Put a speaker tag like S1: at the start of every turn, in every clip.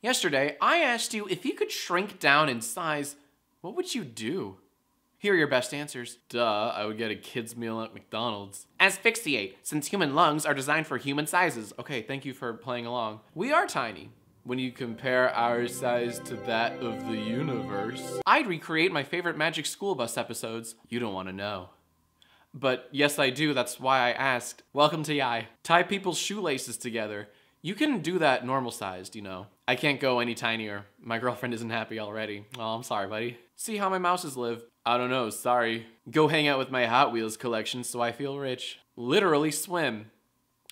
S1: Yesterday, I asked you if you could shrink down in size, what would you do? Here are your best answers. Duh, I would get a kid's meal at McDonald's. Asphyxiate, since human lungs are designed for human sizes. Okay, thank you for playing along. We are tiny. When you compare our size to that of the universe. I'd recreate my favorite Magic School Bus episodes. You don't want to know. But yes, I do. That's why I asked. Welcome to YIAY. Tie people's shoelaces together. You can do that normal sized, you know. I can't go any tinier. My girlfriend isn't happy already. Oh, I'm sorry, buddy. See how my mouses live. I don't know, sorry. Go hang out with my Hot Wheels collection so I feel rich. Literally swim.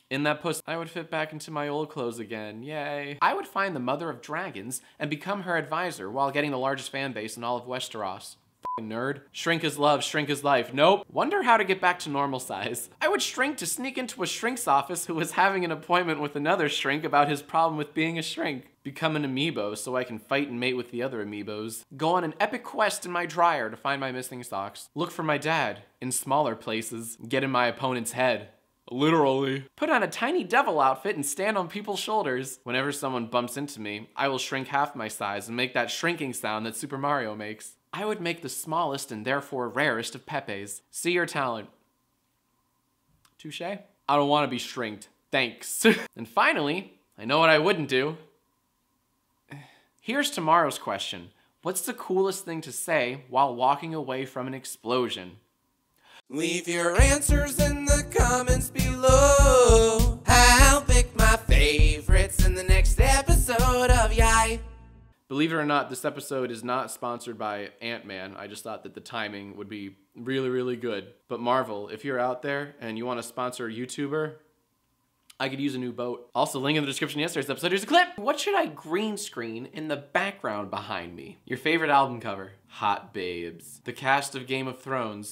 S1: In that puss, I would fit back into my old clothes again. Yay. I would find the mother of dragons and become her advisor while getting the largest fan base in all of Westeros nerd. Shrink is love, shrink is life. Nope. Wonder how to get back to normal size. I would shrink to sneak into a shrink's office who was having an appointment with another shrink about his problem with being a shrink. Become an amiibo so I can fight and mate with the other amiibos. Go on an epic quest in my dryer to find my missing socks. Look for my dad in smaller places. Get in my opponent's head. Literally. Put on a tiny devil outfit and stand on people's shoulders. Whenever someone bumps into me, I will shrink half my size and make that shrinking sound that Super Mario makes. I would make the smallest and therefore rarest of Pepes. See your talent. Touche? I don't want to be shrinked. Thanks. and finally, I know what I wouldn't do. Here's tomorrow's question. What's the coolest thing to say while walking away from an explosion?
S2: Leave your answers in
S1: Believe it or not, this episode is not sponsored by Ant-Man. I just thought that the timing would be really, really good. But Marvel, if you're out there and you want to sponsor a YouTuber, I could use a new boat. Also, link in the description yesterday's episode. Here's a clip. What should I green screen in the background behind me? Your favorite album cover. Hot Babes. The cast of Game of Thrones.